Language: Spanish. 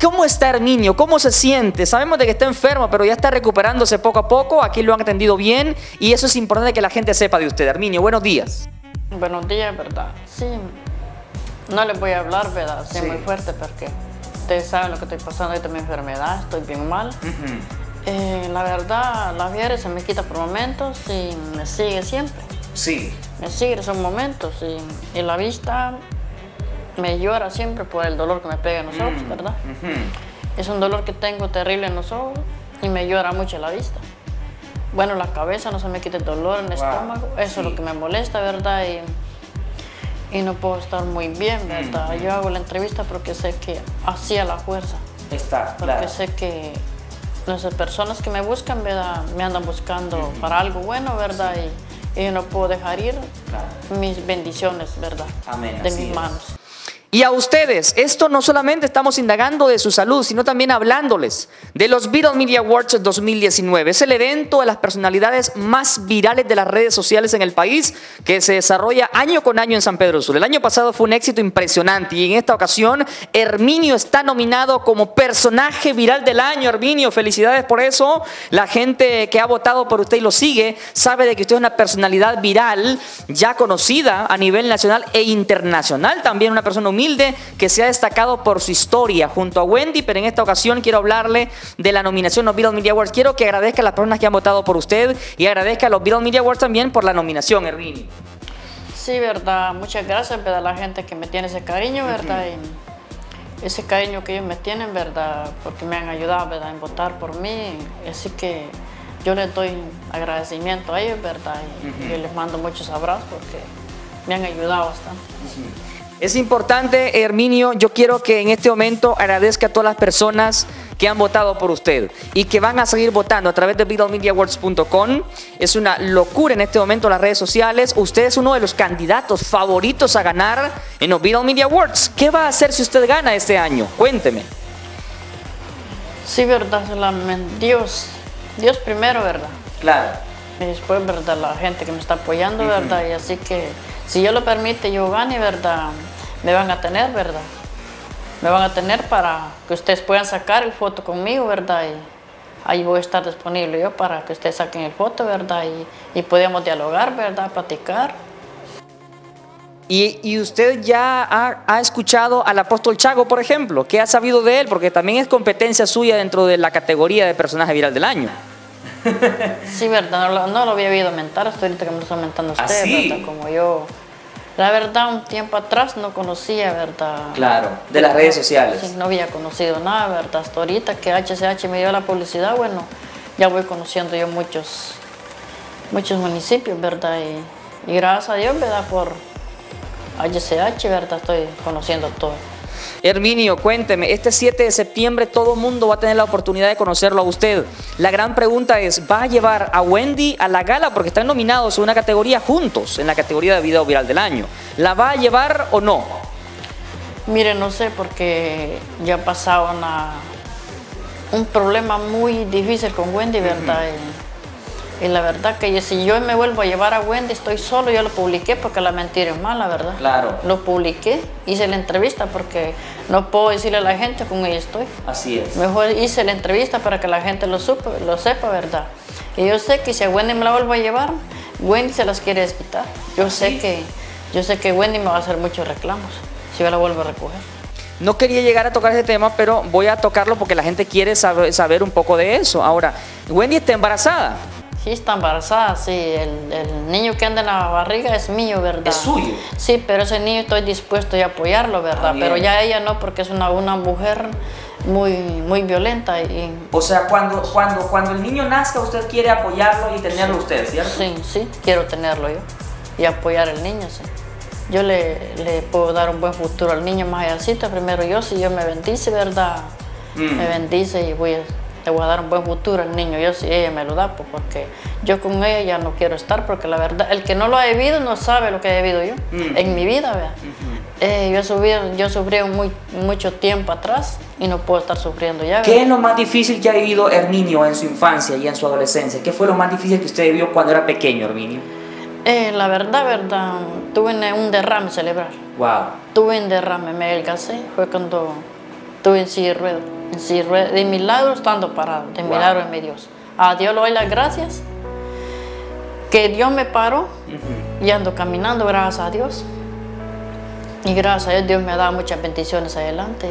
¿Cómo está Herminio? ¿Cómo se siente? Sabemos de que está enfermo, pero ya está recuperándose poco a poco. Aquí lo han atendido bien y eso es importante que la gente sepa de usted. Herminio, buenos días. Buenos días, ¿verdad? Sí, no les voy a hablar, ¿verdad? Sí, muy fuerte porque ustedes saben lo que estoy pasando ahorita mi enfermedad, estoy bien mal. Eh, la verdad, la fiebre se me quita por momentos y me sigue siempre. Sí. Me sigue esos momentos y, la vista me llora siempre por el dolor que me pega en los ojos, ¿verdad? Es un dolor que tengo terrible en los ojos y me llora mucho la vista. Bueno, la cabeza no se me quita el dolor en el estómago, eso es lo que me molesta, ¿verdad? Y, y no puedo estar muy bien, ¿verdad? Yo hago la entrevista porque sé que hacía la fuerza. Está, Porque sé que las personas que me buscan, ¿verdad? Me andan buscando para algo bueno, ¿verdad? Y, y, yo no puedo dejar ir mis bendiciones, ¿verdad? Amén, de mis manos. Y a ustedes, esto no solamente estamos indagando de su salud, sino también hablándoles de los Viral Media Awards 2019. Es el evento de las personalidades más virales de las redes sociales en el país que se desarrolla año con año en San Pedro Sur. El año pasado fue un éxito impresionante y en esta ocasión Herminio está nominado como personaje viral del año. Herminio, felicidades por eso. La gente que ha votado por usted y lo sigue sabe de que usted es una personalidad viral ya conocida a nivel nacional e internacional. También una persona humilde que se ha destacado por su historia junto a Wendy, pero en esta ocasión quiero hablarle de la nominación a los Beatles Media Awards. Quiero que agradezca a las personas que han votado por usted y agradezca a los Beatles Media Awards también por la nominación, Erwin. Sí, verdad. Muchas gracias, a la gente que me tiene ese cariño, ¿verdad? y ese cariño que ellos me tienen, ¿verdad? Porque me han ayudado, ¿verdad? En votar por mí. Así que yo les doy agradecimiento a ellos, ¿verdad? Y, les mando muchos abrazos porque me han ayudado bastante. Es importante, Herminio, yo quiero que en este momento agradezca a todas las personas que han votado por usted y que van a seguir votando a través de BeatleMediaWords.com. Es una locura en este momento las redes sociales. Usted es uno de los candidatos favoritos a ganar en los Beatle Media Awards. ¿Qué va a hacer si usted gana este año? Cuénteme. Sí, verdad, Dios. Dios primero, ¿verdad? Claro. Y después, ¿verdad? La gente que me está apoyando, ¿verdad? Y así que, si yo lo permite, yo gane, ¿verdad? me van a tener, ¿verdad? Me van a tener para que ustedes puedan sacar el foto conmigo, ¿verdad? Y ahí voy a estar disponible yo para que ustedes saquen el foto, ¿verdad? Y, y podemos dialogar, ¿verdad? Platicar. Y, y, usted ya ha, ha, escuchado al apóstol Chago, por ejemplo. ¿Qué ha sabido de él? Porque también es competencia suya dentro de la categoría de personaje viral del año. Sí, verdad, no, no lo había oído mentar hasta ahorita que me lo está mentando usted, ¿Ah, sí? ¿verdad? Como yo la verdad, un tiempo atrás no conocía, ¿verdad? Claro, de las redes sociales. Sí, no había conocido nada, ¿verdad? Hasta ahorita que HCH me dio la publicidad, bueno, ya voy conociendo yo muchos, muchos municipios, ¿verdad? Y, y gracias a Dios, ¿verdad? Por HCH, ¿verdad? Estoy conociendo todo. Herminio, cuénteme, este 7 de septiembre todo el mundo va a tener la oportunidad de conocerlo a usted. La gran pregunta es, ¿va a llevar a Wendy a la gala? Porque están nominados en una categoría juntos, en la categoría de video viral del año. ¿La va a llevar o no? Mire, no sé, porque ya ha pasado un problema muy difícil con Wendy, ¿verdad? Y la verdad que si yo me vuelvo a llevar a Wendy, estoy solo, yo lo publiqué porque la mentira es mala, ¿verdad? Claro. Lo publiqué, hice la entrevista porque no puedo decirle a la gente con ella estoy. Así es. Mejor hice la entrevista para que la gente lo, supe, lo sepa, ¿verdad? Y yo sé que si a Wendy me la vuelvo a llevar, Wendy se las quiere desquitar. Yo ¿Ah, sé que yo sé que Wendy me va a hacer muchos reclamos si yo la vuelvo a recoger. No quería llegar a tocar ese tema, pero voy a tocarlo porque la gente quiere saber, saber un poco de eso. Ahora, Wendy está embarazada. Sí, está embarazada, sí. El, niño que anda en la barriga es mío, ¿verdad? ¿Es suyo? Sí, pero ese niño estoy dispuesto a apoyarlo, ¿verdad? Ah, pero ya ella no, porque es una, una mujer muy, muy violenta. Y... O sea, cuando, cuando, cuando el niño nazca, usted quiere apoyarlo y tenerlo usted, ¿cierto? Sí, sí, quiero tenerlo yo y apoyar al niño, sí. Yo le, le puedo dar un buen futuro al niño más alcito, primero yo, si yo me bendice, ¿verdad? Mm. Me bendice y voy a le voy a dar un buen futuro al niño, yo si ella me lo da, pues, porque yo con ella ya no quiero estar, porque la verdad, el que no lo ha vivido no sabe lo que he vivido yo en mi vida, ¿verdad? Eh, yo, subí, yo sufrí muy, mucho tiempo atrás y no puedo estar sufriendo ya. ¿Qué es lo más difícil que ha vivido Herminio en su infancia y en su adolescencia? ¿Qué fue lo más difícil que usted vivió cuando era pequeño, Herminio? Eh, la verdad, verdad, tuve un derrame cerebral. Wow. Tuve un derrame, me adelgacé, fue cuando Estuve en silla de ruedas, de ruedas, de milagro estando parado, de Wow. milagro en mi Dios. A Dios le doy las gracias, que Dios me paró y ando caminando, gracias a Dios. Y gracias a Dios, Dios me ha dado muchas bendiciones adelante.